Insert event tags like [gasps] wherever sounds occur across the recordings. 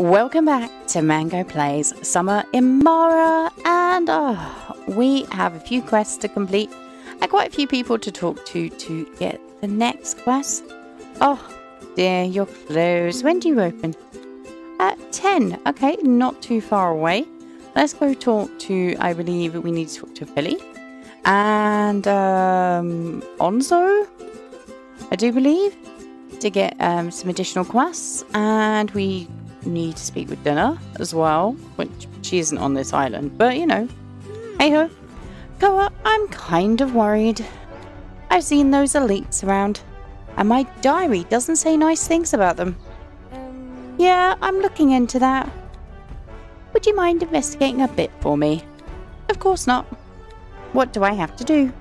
Welcome back to Mango Plays Summer in Mara, and uh, we have a few quests to complete and quite a few people to talk to to get the next quest. Oh dear, you're closed. When do you open? At 10. Okay, not too far away. Let's go talk to, I believe we need to talk to Philly and um, Onzo, I do believe, to get um, some additional quests, and we need to speak with Dinner as well, which she isn't on this island, but you know, hey ho. Koa, I'm kind of worried. I've seen those elites around, and my diary doesn't say nice things about them. Yeah, I'm looking into that. Would you mind investigating a bit for me? Of course not. What do I have to do?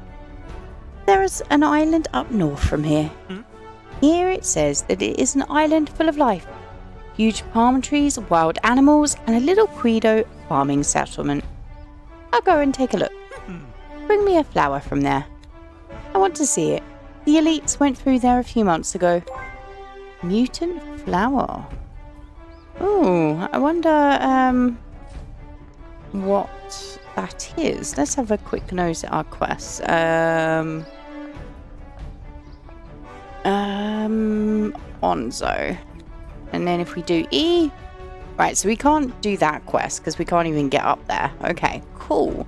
There is an island up north from here. Hmm? Here it says that it is an island full of life. Huge palm trees, wild animals, and a little Credo farming settlement. I'll go and take a look. Bring me a flower from there. I want to see it. The elites went through there a few months ago. Mutant flower. Oh, I wonder um what that is. Let's have a quick nose at our quest. Um um Onzo. And then if we do E Right, so we can't do that quest because we can't even get up there. Okay, cool.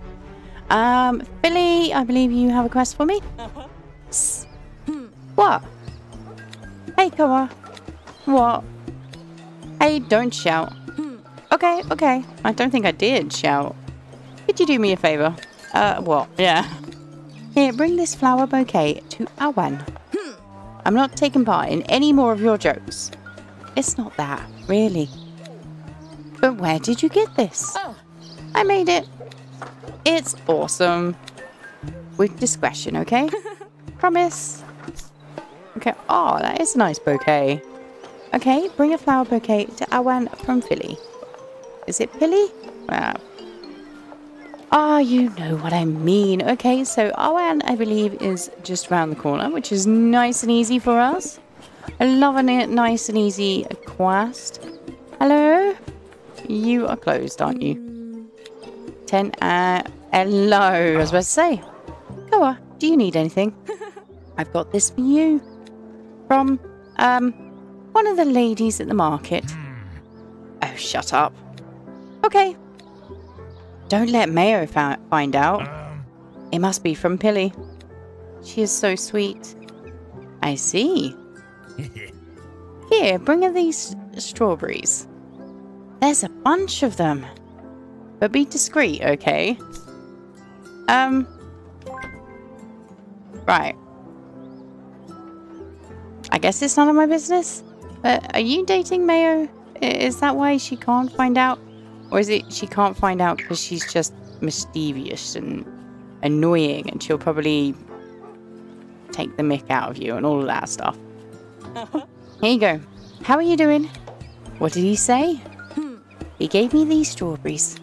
Um, Billy, I believe you have a quest for me? S- What? Hey, Koa. What? Hey, don't shout. Okay, okay. I don't think I did shout. Could you do me a favor? Uh, what? Yeah. Here, bring this flower bouquet to Awan. I'm not taking part in any more of your jokes. It's not that, really. But where did you get this? Oh. I made it. It's awesome. With discretion, okay? [laughs] Promise. Okay. Oh, that is a nice bouquet. Okay, bring a flower bouquet to Awan from Philly. Is it Philly? Wow. Ah, you know what I mean. Okay, so Awan, I believe, is just round the corner, which is nice and easy for us. I love a nice and easy quest. Hello? You are closed, aren't you? 10, uh, hello, I was about to say. On, do you need anything? [laughs] I've got this for you. From, um, one of the ladies at the market. Oh, shut up. Okay. Don't let Mayo find out. It must be from Philly. She is so sweet. I see. [laughs] Here, bring her these strawberries. There's a bunch of them. But be discreet, okay? Um. Right. I guess it's none of my business. But are you dating Mayo? Is that why she can't find out? Or is it she can't find out because she's just mischievous and annoying and she'll probably take the mick out of you and all of that stuff? [laughs] Here you go. How are you doing? What did he say? He gave me these strawberries.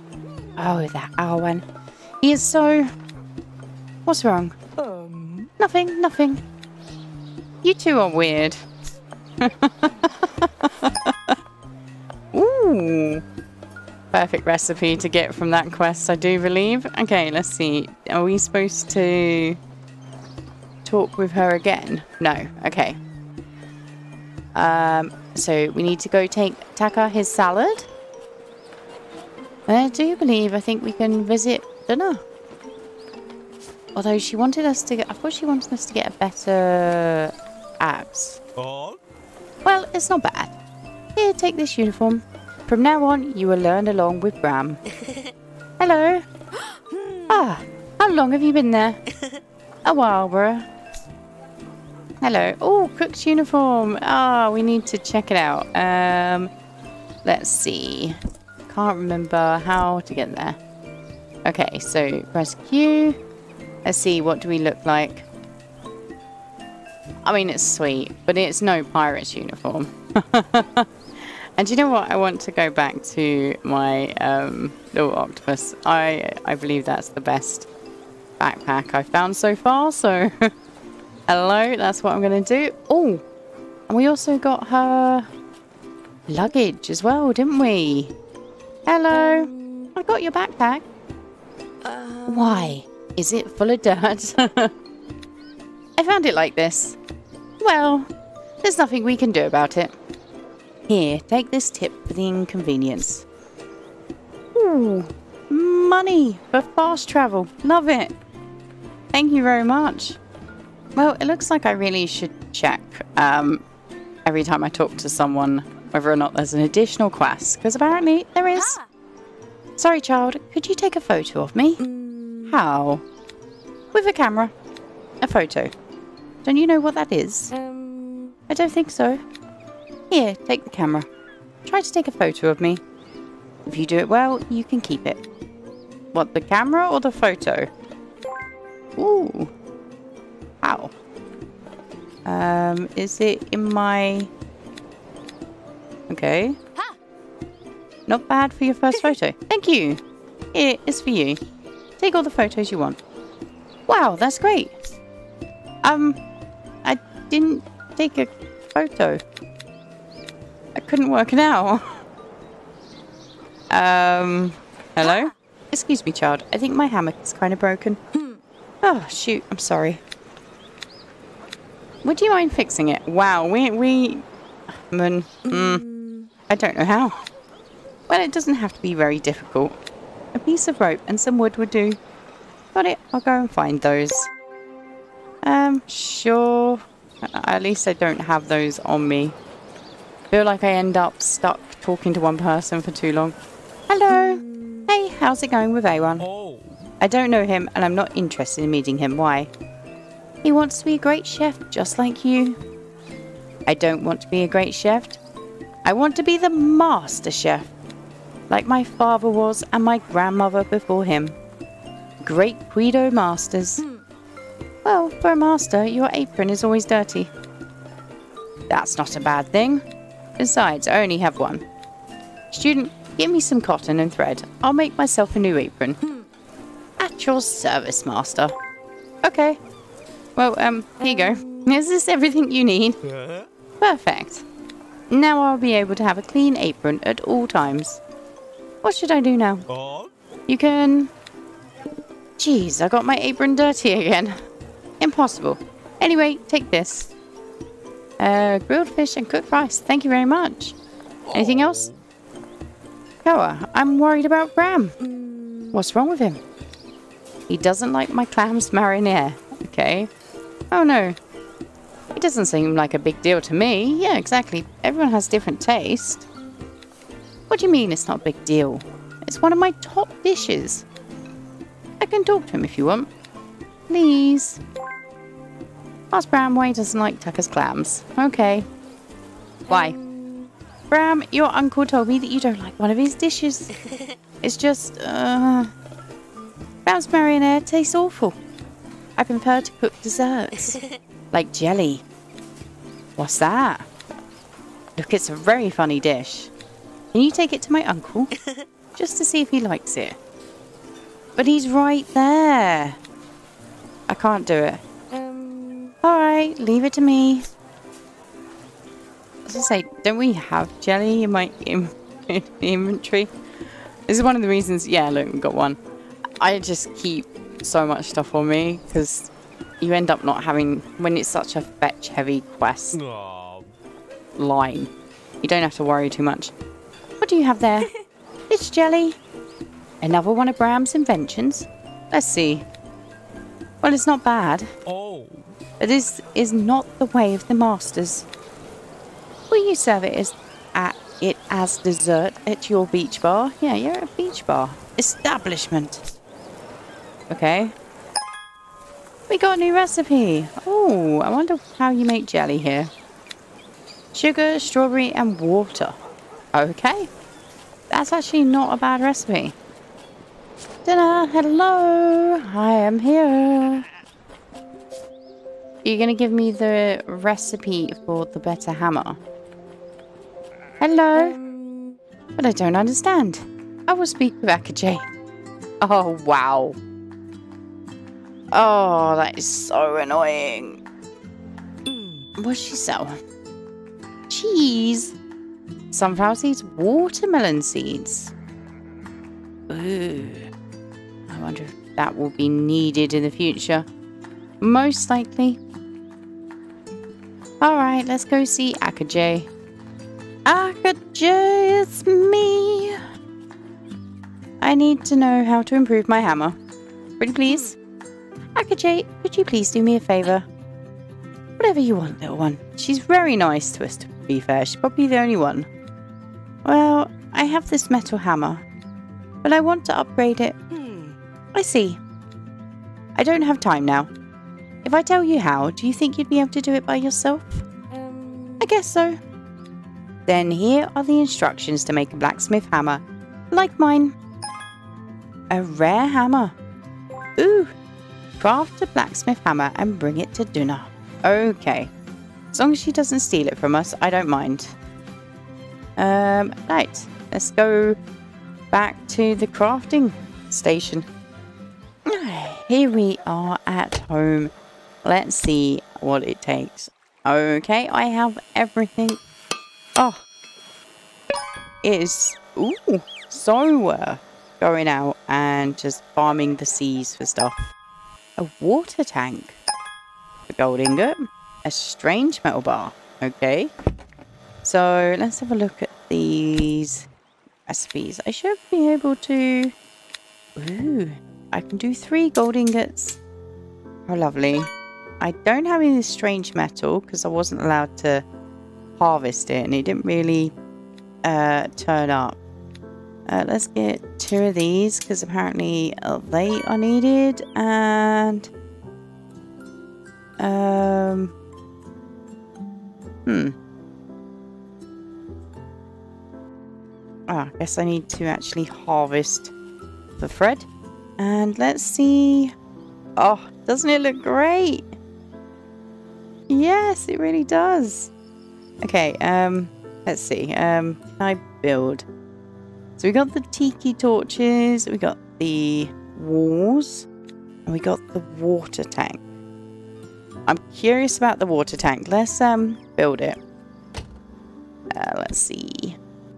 Oh, that Awan. He is so. What's wrong? Um. Nothing, nothing. You two are weird. [laughs] Ooh. Perfect recipe to get from that quest, I do believe. Okay, let's see. Are we supposed to talk with her again? No. Okay. Um, so we need to go take Taka his salad. I do believe I think we can visit dinner. Although she wanted us to get, I thought she wanted us to get a better abs. Oh. Well, it's not bad. Here, take this uniform. From now on, you will learn along with Bram. [laughs] Hello. [gasps] Ah, how long have you been there? [laughs] A while, bruh. Hello. Oh, Cook's uniform. Ah, we need to check it out. Um, let's see. Can't remember how to get there. Okay, so press Q. Let's see, what do we look like? I mean, it's sweet, but it's no pirate's uniform. [laughs] and you know what? I want to go back to my um, little octopus. I I believe that's the best backpack I've found so far. So, [laughs] hello, that's what I'm going to do. Oh, and we also got her luggage as well, didn't we? Hello. I got your backpack. Uh, Why? Is it full of dirt? [laughs] I found it like this. Well, there's nothing we can do about it. Here, take this tip for the inconvenience. Ooh, money for fast travel. Love it. Thank you very much. Well, it looks like I really should check um, every time I talk to someone whether or not there's an additional quest, because apparently there is. Sorry, child, could you take a photo of me? How? With a camera. A photo. Don't you know what that is? Um. I don't think so. Here, take the camera. Try to take a photo of me. If you do it well, you can keep it. What, the camera or the photo? Ooh. How? Um, is it in my... Okay. Not bad for your first photo. Thank you. It is for you. Take all the photos you want. Wow, that's great. Um, I didn't take a photo. I couldn't work it out. [laughs] um, hello? Excuse me, child. I think my hammock is kind of broken. Oh, shoot. I'm sorry. Would you mind fixing it? Wow, we... we... Um, mm, I don't know how. Well, it doesn't have to be very difficult. A piece of rope and some wood would do. Got it. I'll go and find those. Um, sure. At least I don't have those on me. Feel like I end up stuck talking to one person for too long. Hello. Hey, how's it going with Awan? Oh. I don't know him and I'm not interested in meeting him. Why? He wants to be a great chef, just like you. I don't want to be a great chef. I want to be the master chef, like my father was and my grandmother before him. Great Guido masters. Hmm. Well, for a master, your apron is always dirty. That's not a bad thing. Besides, I only have one. Student, give me some cotton and thread. I'll make myself a new apron. Hmm. At your service, master. Okay. Well, um, here you go. Is this everything you need? Perfect. Now I'll be able to have a clean apron at all times. What should I do now? Oh. You can... Jeez, I got my apron dirty again. Impossible. Anyway, take this. Uh, grilled fish and cooked rice. Thank you very much. Anything else? Koa, I'm worried about Bram. What's wrong with him? He doesn't like my clams marinara. Okay. Oh no. It doesn't seem like a big deal to me. Yeah, exactly. Everyone has different taste. What do you mean it's not a big deal? It's one of my top dishes. I can talk to him if you want. Please. Ask Bram why he doesn't like Tucker's clams. Okay. Why? Bram, your uncle told me that you don't like one of his dishes. [laughs] It's just, uh... Bram's marinara tastes awful. I prefer to cook desserts. [laughs] like jelly. What's that? Look, it's a very funny dish. Can you take it to my uncle? [laughs] Just to see if he likes it. But he's right there. I can't do it. Um, Alright, leave it to me. I was gonna say, don't we have jelly in my in, [laughs] in inventory? This is one of the reasons, yeah, look, we got one. I just keep so much stuff on me because you end up not having, when it's such a fetch heavy quest Oh. line, you don't have to worry too much. What do you have there? [laughs] it's jelly. Another one of Bram's inventions. Let's see. Well, it's not bad. Oh. But this is not the way of the masters. Will you serve it as at it as dessert at your beach bar? Yeah, you're at a beach bar. Establishment. Okay. We got a new recipe. Oh, I wonder how you make jelly here. Sugar, strawberry, and water. Okay. That's actually not a bad recipe. Dinner, hello. I am here. You're going to give me the recipe for the better hammer. Hello? But I don't understand. I will speak with Akaje. Oh, wow. Oh, that is so annoying. What's she sell? Cheese. Sunflower seeds, watermelon seeds. Ooh. I wonder if that will be needed in the future. Most likely. Alright, let's go see Akajay. Akajay, it's me. I need to know how to improve my hammer. Pretty please. Akajay, could you please do me a favour? Whatever you want, little one. She's very nice to us, to be fair. She's probably the only one. Well, I have this metal hammer, but I want to upgrade it. Hmm. I see. I don't have time now. If I tell you how, do you think you'd be able to do it by yourself? Um. I guess so. Then here are the instructions to make a blacksmith hammer, like mine. A rare hammer. Ooh. Craft a blacksmith hammer and bring it to Duna. Okay. As long as she doesn't steal it from us, I don't mind. Um, right. Let's go back to the crafting station. [sighs] Here we are at home. Let's see what it takes. Okay, I have everything. Oh. It is, ooh, so uh, going out and just farming the seas for stuff. A water tank. A gold ingot. A strange metal bar. Okay. So let's have a look at these recipes. I should be able to... Ooh, I can do three gold ingots. How lovely. I don't have any strange metal because I wasn't allowed to harvest it and it didn't really uh, turn up. Uh, let's get two of these because apparently they are needed and um hmm Ah, I guess I need to actually harvest the thread. And let's see. Oh, doesn't it look great? Yes, it really does. Okay, um, let's see. Um, can I build? So we got the tiki torches, we got the walls, and we got the water tank. I'm curious about the water tank. Let's um build it. Uh, let's see.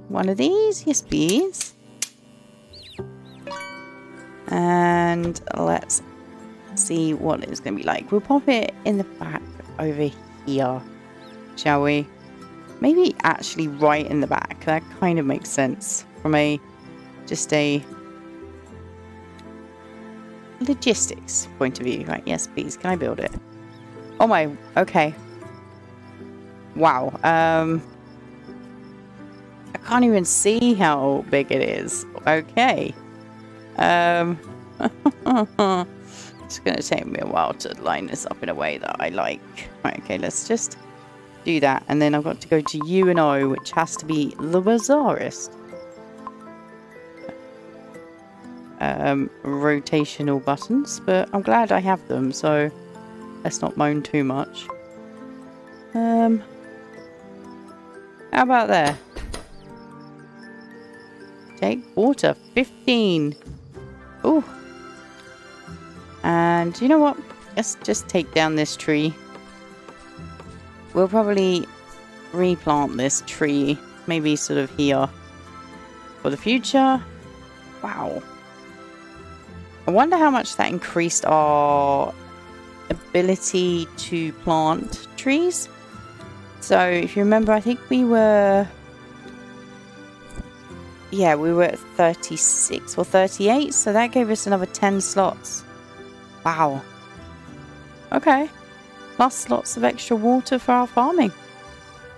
One of these, yes please. And let's see what it's going to be like. We'll pop it in the back over here, shall we? Maybe actually right in the back. That kind of makes sense from a just a logistics point of view. Right, yes, please. Can I build it? Oh my, okay. Wow. Um, I can't even see how big it is. Okay. Um, [laughs] it's going to take me a while to line this up in a way that I like. Right, okay, let's just do that. And then I've got to go to U and O, which has to be the bizarrest. Um, rotational buttons, but I'm glad I have them, so let's not moan too much. Um, how about there? Take water, 15. Ooh. And you know what? Let's just take down this tree. We'll probably replant this tree, maybe sort of here for the future. Wow. I wonder how much that increased our ability to plant trees. So if you remember, I think we were... Yeah, we were at 36 or 38, so that gave us another 10 slots. Wow. Okay. Plus lots of extra water for our farming.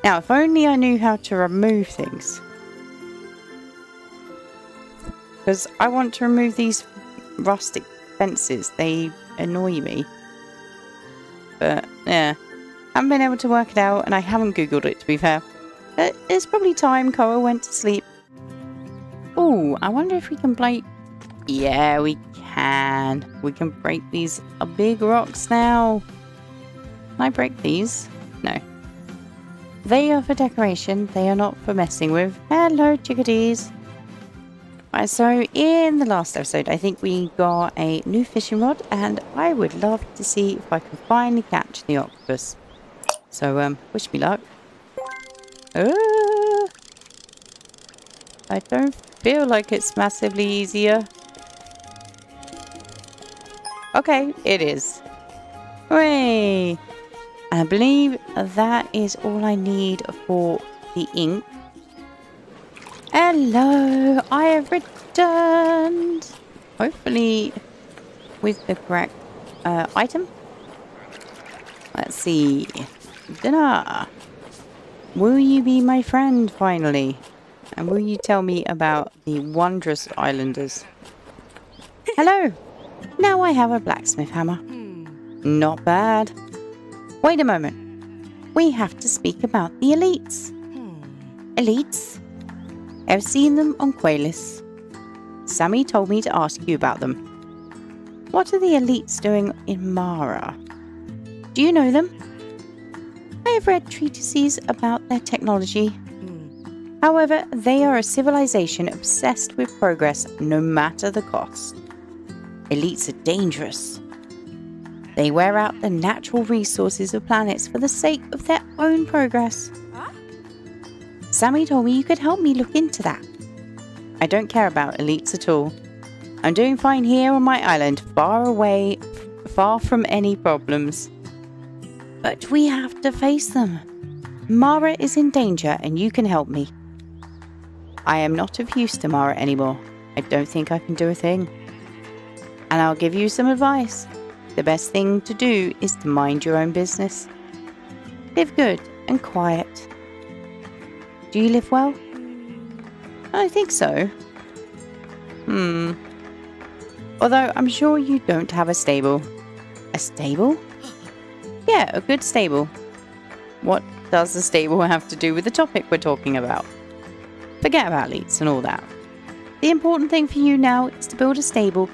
Now, if only I knew how to remove things. Because I want to remove these rustic fences. They annoy me. But, yeah. I haven't been able to work it out, and I haven't googled it, to be fair. But it's probably time Koa went to sleep. Oh, I wonder if we can break... Yeah, we can. We can break these uh, big rocks now. Can I break these? No. They are for decoration. They are not for messing with. Hello, chickadees. Right, so in the last episode, I think we got a new fishing rod, and I would love to see if I can finally catch the octopus. So, um, wish me luck. Uh, I don't feel like it's massively easier. Okay, it is. Hooray! I believe that is all I need for the ink. Hello, I have returned. Hopefully with the correct uh, item. Let's see. Dinner. Will you be my friend finally? And will you tell me about the wondrous islanders? Hello. Now I have a blacksmith hammer. Not bad. Wait a moment. We have to speak about the elites. Elites? I've seen them on Qualis. Sammy told me to ask you about them. What are the elites doing in Mara? Do you know them? I have read treatises about their technology. However, they are a civilization obsessed with progress no matter the cost. Elites are dangerous. They wear out the natural resources of planets for the sake of their own progress. Sammy told me you could help me look into that. I don't care about elites at all. I'm doing fine here on my island, far away, far from any problems. But we have to face them. Mara is in danger and you can help me. I am not of use to Mara anymore. I don't think I can do a thing. And I'll give you some advice. The best thing to do is to mind your own business. Live good and quiet. Do you live well? I think so. Hmm. Although I'm sure you don't have a stable. A stable? Yeah, a good stable. What does the stable have to do with the topic we're talking about? Forget about leads and all that. The important thing for you now is to build a stable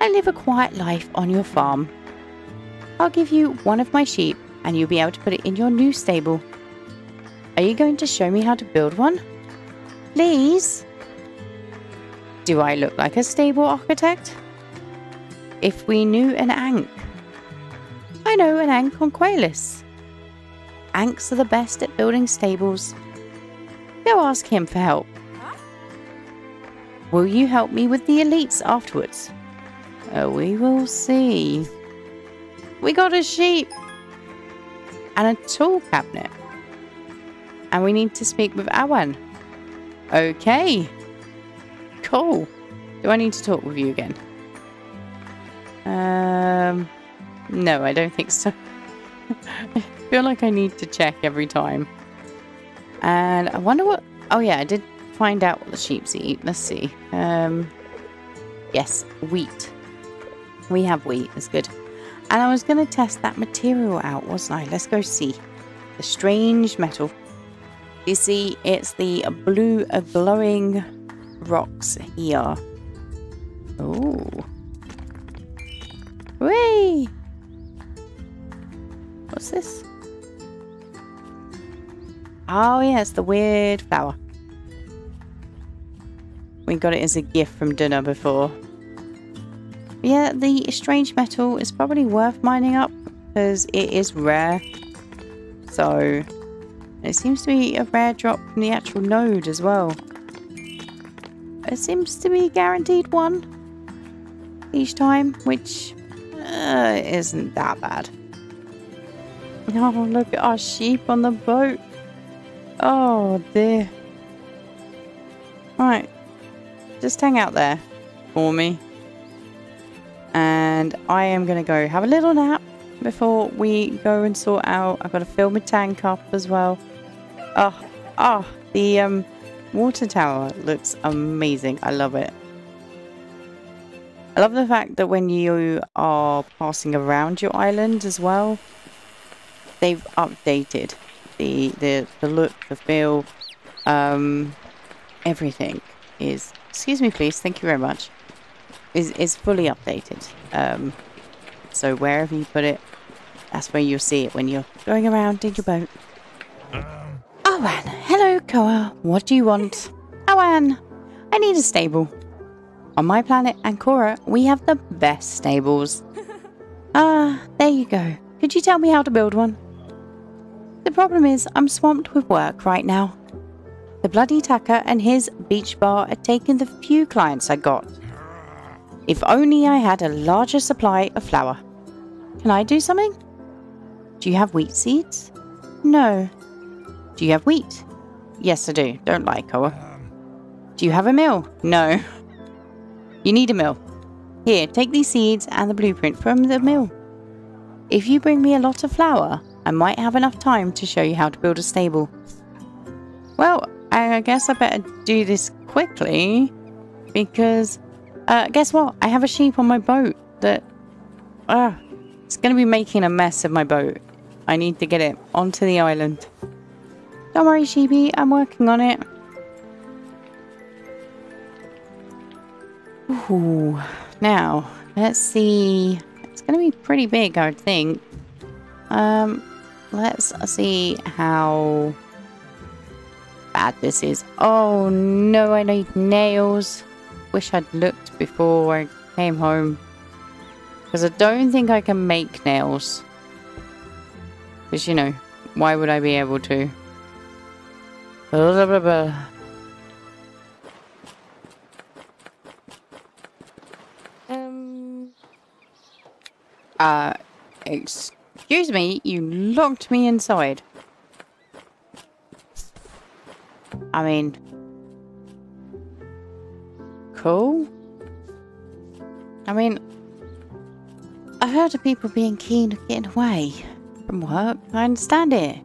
and live a quiet life on your farm. I'll give you one of my sheep and you'll be able to put it in your new stable. Are you going to show me how to build one? Please? Do I look like a stable architect? If we knew an Ankh. I know an Ankh on Qualis. Ankhs are the best at building stables. Go ask him for help. Will you help me with the elites afterwards? Uh, we will see. We got a sheep and a tool cabinet. And we need to speak with Awan. Okay. Cool. Do I need to talk with you again? Um, no, I don't think so. [laughs] I feel like I need to check every time. And I wonder what... Oh yeah, I did find out what the sheeps eat. Let's see. Um, yes, wheat. We have wheat. That's good. And I was going to test that material out, wasn't I? Let's go see. The strange metal. You see, it's the blue glowing rocks here. Oh. Whee! What's this? Oh, yeah, it's the weird flower. We got it as a gift from dinner before. Yeah, the strange metal is probably worth mining up because it is rare. So, it seems to be a rare drop from the actual node as well. It seems to be guaranteed one each time, which uh, isn't that bad. Oh, look at our sheep on the boat. Oh dear. Right. Just hang out there for me. And I am going to go have a little nap before we go and sort out. I've got to fill my tank up as well. Oh, oh, the um, water tower looks amazing. I love it. I love the fact that when you are passing around your island as well, they've updated the the, the look, the feel, um, everything is. Excuse me, please. Thank you very much. Is is fully updated. Um, so wherever you put it, that's where you'll see it when you're going around in your boat. Awan, hello, Koa. What do you want? Awan, I need a stable. On my planet, Ankora, we have the best stables. [laughs] Ah, there you go. Could you tell me how to build one? The problem is, I'm swamped with work right now. The bloody Tucker and his beach bar had taken the few clients I got. If only I had a larger supply of flour. Can I do something? Do you have wheat seeds? No. Do you have wheat? Yes, I do. Don't lie, Koa. Do you have a mill? No. You need a mill. Here, take these seeds and the blueprint from the mill. If you bring me a lot of flour, I might have enough time to show you how to build a stable. Well, I guess I better do this quickly because uh, guess what? I have a sheep on my boat that uh, it's going to be making a mess of my boat. I need to get it onto the island. Don't worry, sheepy. I'm working on it. Ooh. Now, let's see. It's going to be pretty big, I would think. Um, let's see how bad this is. Oh no, I need nails. Wish I'd looked before I came home. Because I don't think I can make nails. Because, you know, why would I be able to? Um. Uh, excuse me, you locked me inside. I mean, cool. I mean, I heard of people being keen of getting away from work. I understand it.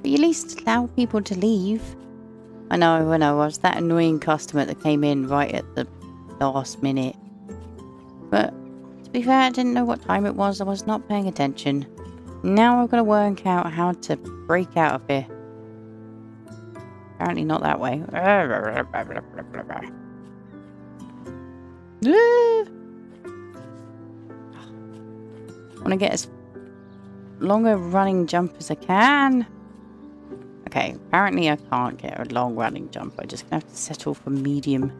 But you at least allow people to leave. I know, I know, I was that annoying customer that came in right at the last minute. But to be fair, I didn't know what time it was. I was not paying attention. Now I've got to work out how to break out of here. Apparently not that way. I want to get as long a running jump as I can. Okay, apparently I can't get a long running jump. I'm just going to have to settle for medium.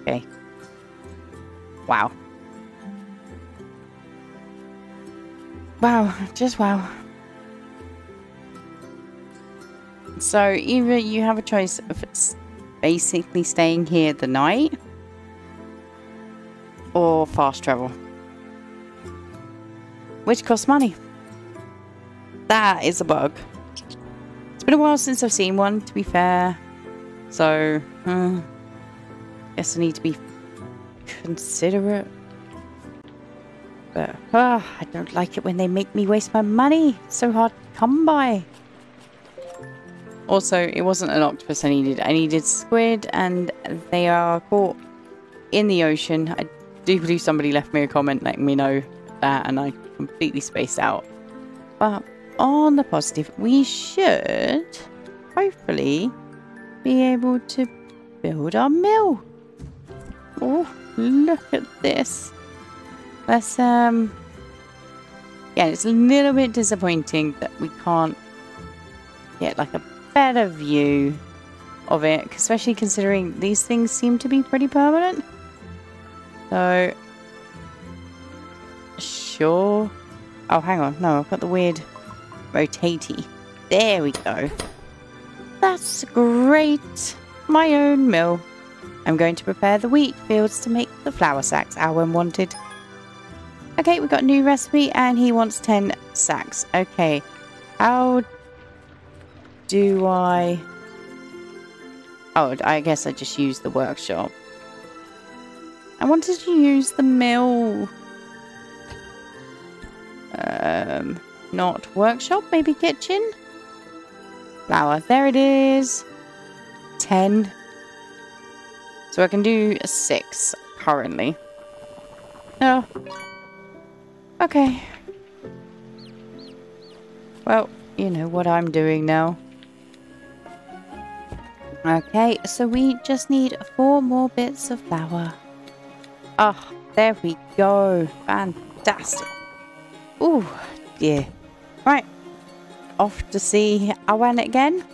Okay. Wow. Wow, just wow. So either you have a choice of basically staying here the night or fast travel. Which costs money. That is a bug. Been a while since I've seen one, to be fair. So, uh, guess I need to be considerate. But, uh, I don't like it when they make me waste my money. So hard to come by. Also, it wasn't an octopus I needed. I needed squid, and they are caught in the ocean. I do believe somebody left me a comment letting me know that, and I completely spaced out. But on the positive, we should hopefully be able to build our mill. Oh, look at this. Let's, um... Yeah, it's a little bit disappointing that we can't get like a better view of it, especially considering these things seem to be pretty permanent. So, sure. Oh, hang on. No, I've got the weird rotatey. There we go. That's great. My own mill. I'm going to prepare the wheat fields to make the flour sacks Awan wanted. Okay, we've got a new recipe and he wants 10 sacks. Okay, how do I... Oh, I guess I just use the workshop. I wanted to use the mill. Um, not workshop, maybe kitchen? Flour, there it is. Ten. So I can do a six currently. Oh. Okay. Well, you know what I'm doing now. Okay, so we just need four more bits of flour. Oh, there we go. Fantastic. Ooh, yeah. Right. Off to see Awan again.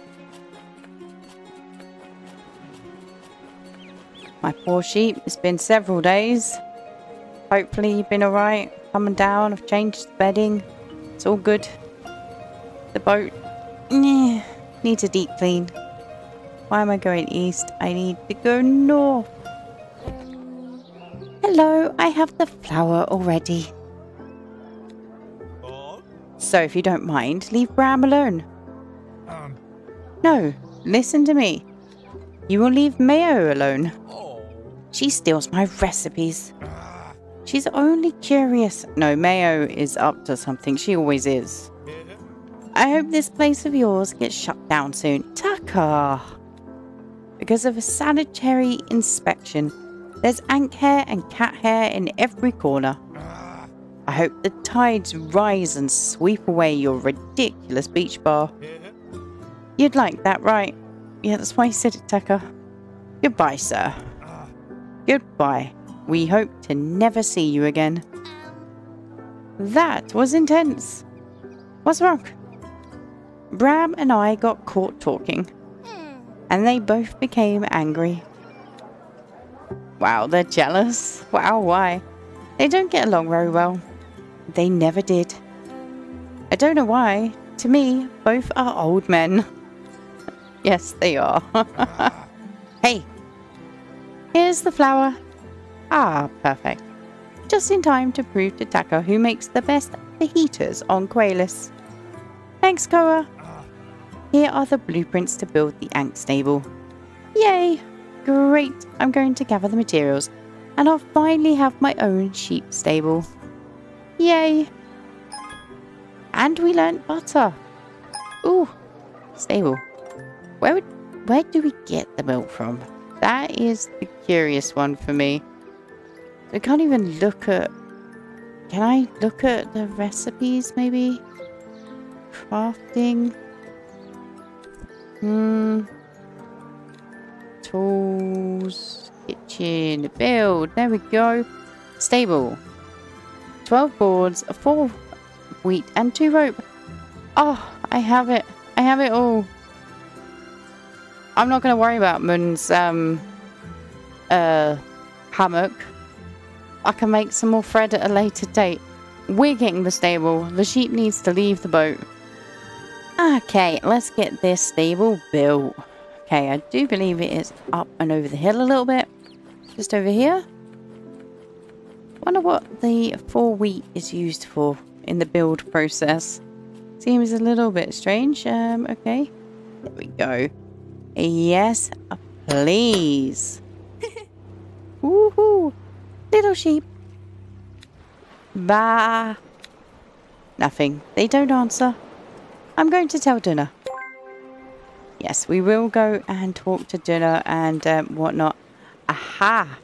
My poor sheep. It's been several days. Hopefully you've been alright. Coming down. I've changed the bedding. It's all good. The boat. Needs a deep clean. Why am I going east? I need to go north. Hello, I have the flower already. So if you don't mind, leave Bram alone. Um, No, listen to me. You will leave Mayo alone. oh, She steals my recipes. ah, She's only curious. No, Mayo is up to something. She always is. I hope this place of yours gets shut down soon. Tucker! Because of a sanitary inspection, there's ant hair and cat hair in every corner. I hope the tides rise and sweep away your ridiculous beach bar. You'd like that, right? Yeah, that's why you said it, Tucker. Goodbye, sir. Goodbye. We hope to never see you again. That was intense. What's wrong? Bram and I got caught talking, and they both became angry. Wow, they're jealous. Wow, why? They don't get along very well. They never did. I don't know why. To me, both are old men. [laughs] yes, they are. [laughs] hey, Here's the flower. Ah, perfect. Just in time to prove to Taka who makes the best fajitas on Qualis. Thanks, Koa. Here are the blueprints to build the ant stable. Yay! Great! I'm going to gather the materials, and I'll finally have my own sheep stable. Yay! And we learnt butter. Ooh, stable. Where would, where do we get the milk from? That is the curious one for me. I can't even look at. Can I look at the recipes maybe? Crafting. Hmm. Tools. Kitchen. Build. There we go. Stable. 12 boards, 4 wheat, and 2 rope. Oh, I have it. I have it all. I'm not going to worry about Moon's um, uh, hammock. I can make some more thread at a later date. We're getting the stable. The sheep needs to leave the boat. Okay, let's get this stable built. Okay, I do believe it is up and over the hill a little bit. Just over here. Wonder what the four wheat is used for in the build process. Seems a little bit strange. Um, okay. There we go. Yes, please. [laughs] Woohoo! Little sheep. Bah. Nothing. They don't answer. I'm going to tell Dunna. Yes, we will go and talk to Dunna and um, whatnot. Aha!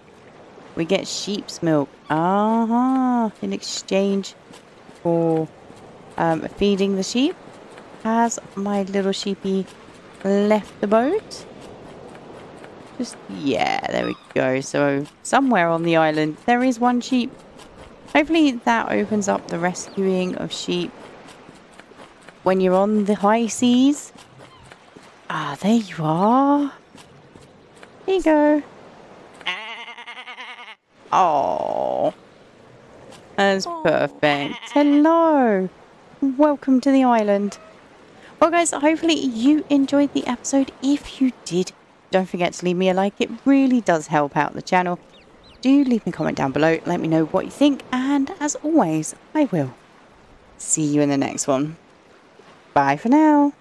We get sheep's milk. Ah, in exchange for um, feeding the sheep. Has my little sheepy left the boat? Just, yeah, there we go. So, somewhere on the island, there is one sheep. Hopefully that opens up the rescuing of sheep when you're on the high seas. Ah, there you are. Here you go. Oh, that's perfect. Hello. Welcome to the island. Well, guys, hopefully you enjoyed the episode. If you did, don't forget to leave me a like. It really does help out the channel. Do leave me a comment down below. Let me know what you think. And as always, I will see you in the next one. Bye for now.